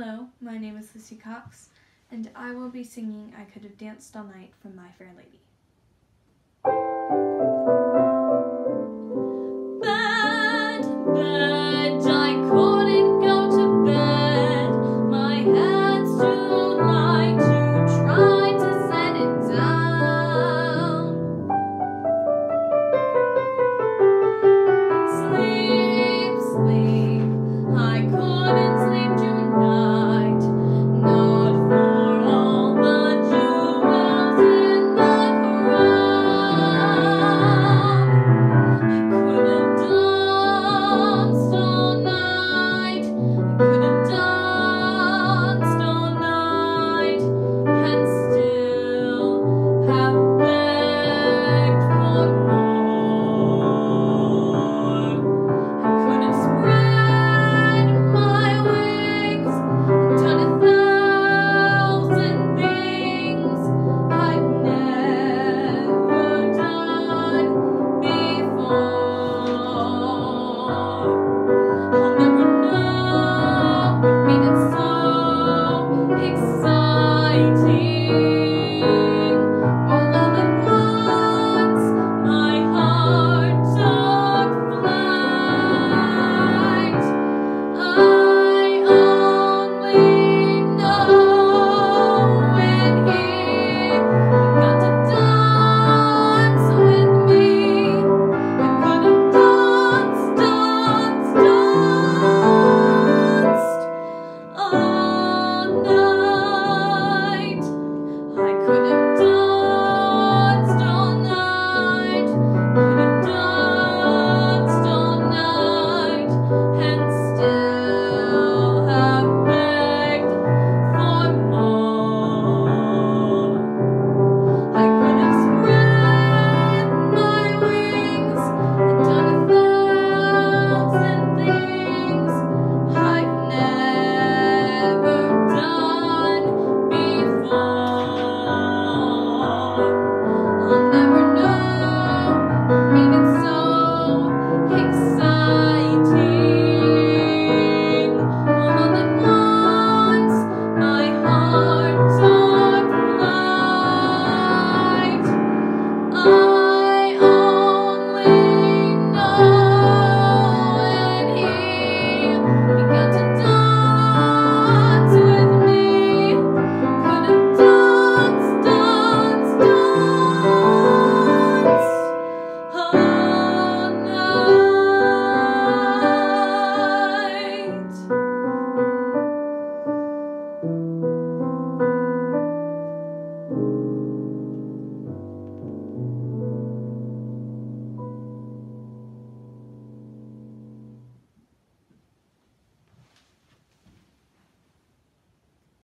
Hello, my name is Lucy Cox, and I will be singing I Could Have Danced All Night from My Fair Lady.